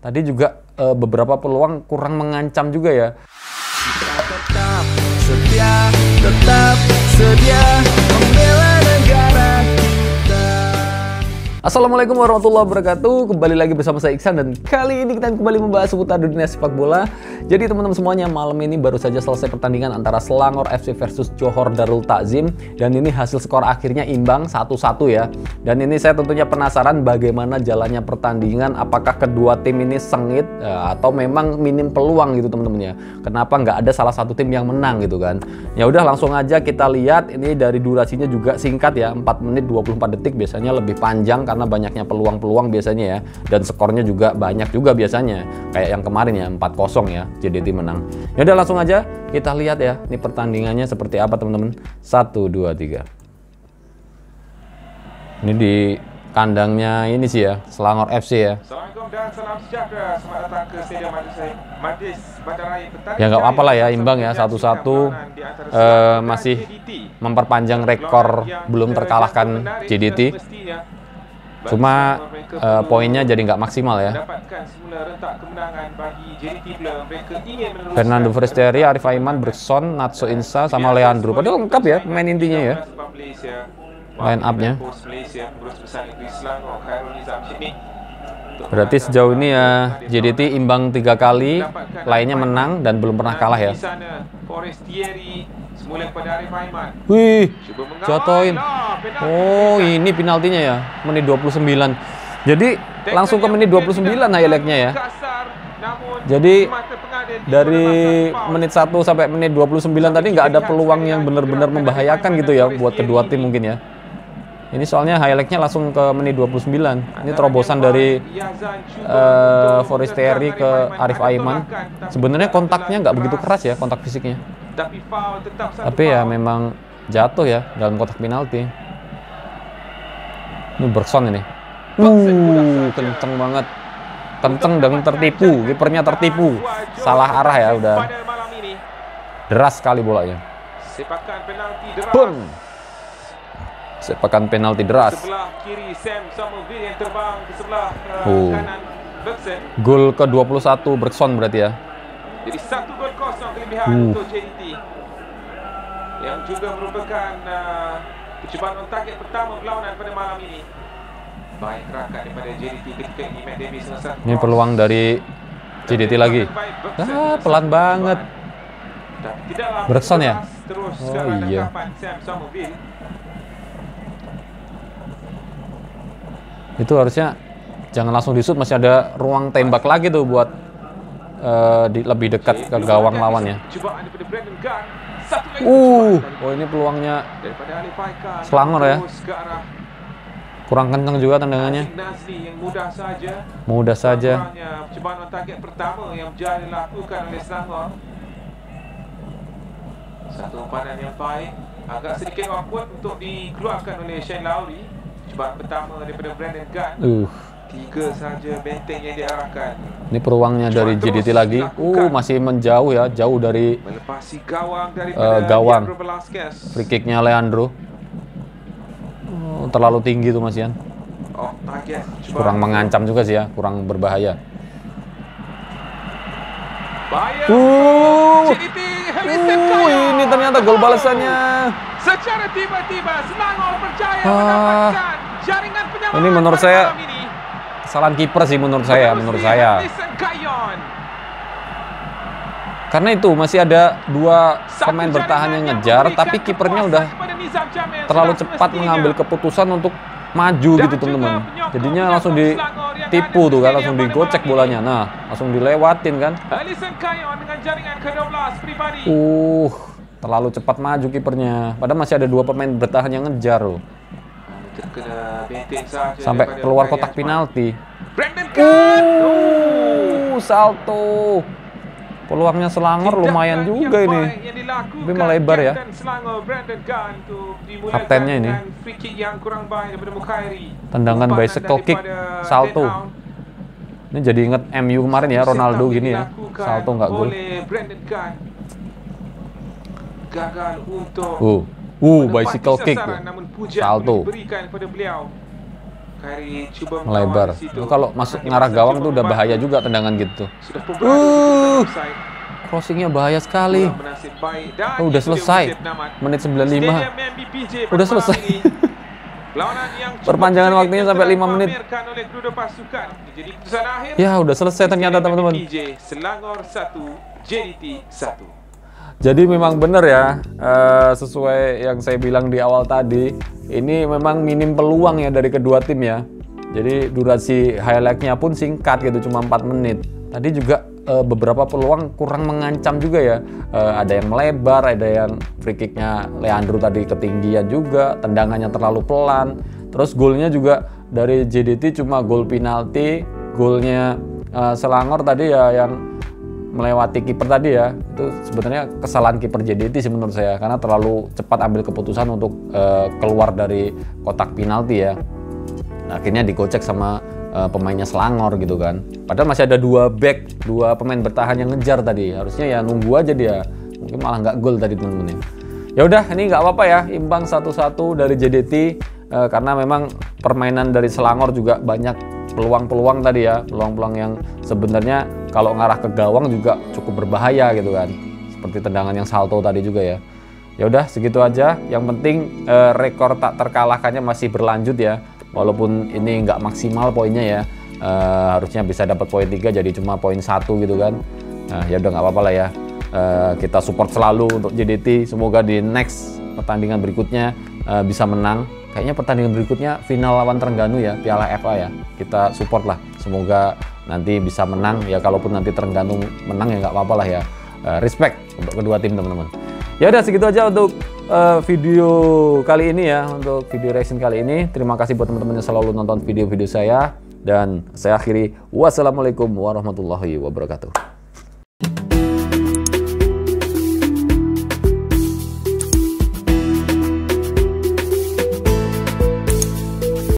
Tadi juga uh, beberapa peluang kurang mengancam juga ya. tetap setia, tetap sedia Assalamualaikum warahmatullahi wabarakatuh. Kembali lagi bersama saya Iksan Dan kali ini kita kembali membahas seputar dunia sepak bola. Jadi teman-teman semuanya malam ini baru saja selesai pertandingan Antara Selangor FC versus Johor Darul Takzim. Dan ini hasil skor akhirnya imbang 1-1 ya. Dan ini saya tentunya penasaran bagaimana jalannya pertandingan. Apakah kedua tim ini sengit ya, Atau memang minim peluang gitu teman-teman ya? Kenapa nggak ada salah satu tim yang menang gitu kan? Ya udah langsung aja kita lihat. Ini dari durasinya juga singkat ya 4 menit 24 detik. Biasanya lebih panjang karena banyaknya peluang-peluang biasanya ya. Dan skornya juga banyak juga biasanya. Kayak yang kemarin ya 4-0 ya JDT menang. Ya udah langsung aja kita lihat ya ini pertandingannya seperti apa teman-teman. 1 2 3 ini di kandangnya ini sih ya Selangor FC ya. Ya nggak apa-apa lah ya imbang ya satu-satu uh, masih memperpanjang rekor belum terkalahkan JDT Cuma uh, poinnya jadi nggak maksimal ya. Fernando Forestieri, Arif Aiman, Bergson, Natso Insa, sama Leandro. Padahal lengkap ya pemain intinya ya. Line up-nya. Berarti sejauh ini ya JDT imbang tiga kali, lainnya menang dan belum pernah kalah ya. Wih, jatuhin. Oh, ini penaltinya ya, menit 29. Jadi langsung ke menit 29 highlightnya ya. Jadi dari menit 1 sampai menit 29 tadi nggak ada peluang yang benar-benar membahayakan gitu ya buat kedua tim mungkin ya. Ini soalnya highlightnya langsung ke menit 29. Ini terobosan dari uh, Forestieri ke Arif Aiman. Sebenarnya kontaknya nggak begitu keras ya, kontak fisiknya. Tapi ya memang jatuh ya dalam kotak penalti. Ini Bergson ini. Uh, kenceng banget. Kenceng dan tertipu. Kipernya tertipu. Salah arah ya udah. Deras sekali bolanya. Boom sepakan penalti deras. Oh. Gol ke-21 Bergson berarti ya. Jadi satu gol kosong kelebihan uh. untuk JDT. Yang juga merupakan uh, percobaan on target pertama perlawanan pada malam ini. Baik rakan daripada JDT ketika ini Matt Davis Ini peluang dari JDT lagi. Ah, pelan banget. Bergson ya? Oh iya. Itu harusnya jangan langsung disut masih ada ruang tembak lagi tuh buat uh, di, lebih dekat ke gawang lawannya. Uh, oh ini peluangnya Selangor ya. Kurang kencang juga tendangannya. mudah saja. Satu umpan yang baik, agak sedikit awkward untuk dikeluarkan oleh Shane Lowry. Cubaan pertama daripada Brandon Gunn. Uh. Tiga saja benteng yang diarahkan. Ini peluangnya dari JDT lagi. Uh, masih menjauh ya, jauh dari melepasi gawang dari uh, gawang. Free kicknya Leandro. Oh, terlalu tinggi tuh Mas Ian. Oh, target. Kurang mengancam juga sih ya, kurang berbahaya. Bahaya. Uh, uh, ini ternyata gol balasannya. Secara tiba-tiba Selangor percaya ah. mendapatkan jaringan penyamaran Ini menurut saya kesalahan kiper sih menurut saya, menurut saya. Karena itu masih ada dua pemain bertahan yang ngejar, tapi kipernya udah terlalu cepat mengambil keputusan untuk maju gitu teman-teman. Jadinya langsung ditipu tuh kan, langsung digocek bolanya. Nah, langsung dilewatin kan. Uh, Terlalu cepat maju kipernya. Padahal masih ada dua pemain bertahan yang ngejar loh. Sampai keluar kotak penalti. Uh, salto. Peluangnya Selangor lumayan juga ini. Tapi melebar ya. Kaptennya ini. Tendangan bicycle kick salto. Ini jadi inget MU kemarin ya Ronaldo gini ya. Salto nggak gol gagal untuk uh, uh bicycle kick namun pujian salto kepada beliau melebar. Kalau masuk ngarah gawang tuh udah bahaya juga tendangan gitu. Uh, Crossingnya bahaya sekali. Oh, udah selesai. Menit 95. Udah selesai. Perpanjangan waktunya sampai 5 menit. Ya, udah selesai ternyata teman-teman. Selangor 1, JDT 1. Jadi memang benar ya, uh, sesuai yang saya bilang di awal tadi, ini memang minim peluang ya dari kedua tim ya. Jadi durasi highlightnya pun singkat gitu, cuma 4 menit. Tadi juga uh, beberapa peluang kurang mengancam juga ya. Uh, ada yang melebar, ada yang free kicknya Leandro tadi ketinggian juga, tendangannya terlalu pelan. Terus golnya juga dari JDT cuma gol penalti, golnya Selangor tadi ya yang melewati kiper tadi ya itu sebenarnya kesalahan kiper JDT sih menurut saya karena terlalu cepat ambil keputusan untuk uh, keluar dari kotak penalti ya. Akhirnya digocek sama uh, pemainnya Selangor gitu kan. Padahal masih ada dua back dua pemain bertahan yang ngejar tadi. Harusnya ya nunggu aja dia. Mungkin malah nggak gol tadi temen-temen ya. Ya udah ini nggak apa-apa ya imbang satu-satu dari JDT uh, eh, karena memang permainan dari Selangor juga banyak peluang-peluang tadi ya, peluang-peluang yang sebenarnya kalau ngarah ke gawang juga cukup berbahaya gitu kan. Seperti tendangan yang salto tadi juga ya. Ya udah segitu aja. Yang penting eh, rekor tak terkalahkannya masih berlanjut ya. Walaupun ini nggak maksimal poinnya ya. Eh, harusnya bisa dapat poin 3 jadi cuma poin satu gitu kan. Nah, ya udah nggak apa-apa lah ya. Eh, kita support selalu untuk JDT. Semoga di next pertandingan berikutnya eh, bisa menang kayaknya pertandingan berikutnya final lawan Terengganu ya Piala FA ya kita support lah semoga nanti bisa menang ya kalaupun nanti Terengganu menang ya nggak apa-apa lah ya. Uh, respect untuk kedua tim teman-teman. Ya udah segitu aja untuk uh, video kali ini ya untuk video reaction kali ini. Terima kasih buat teman-teman yang selalu nonton video-video saya. Dan saya akhiri wassalamualaikum warahmatullahi wabarakatuh